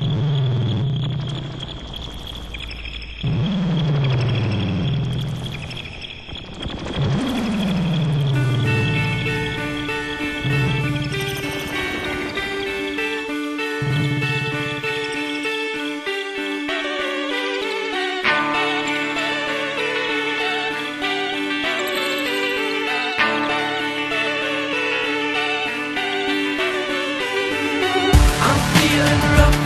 Mm-hmm.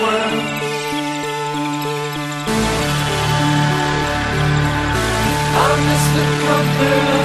world. I miss the comfort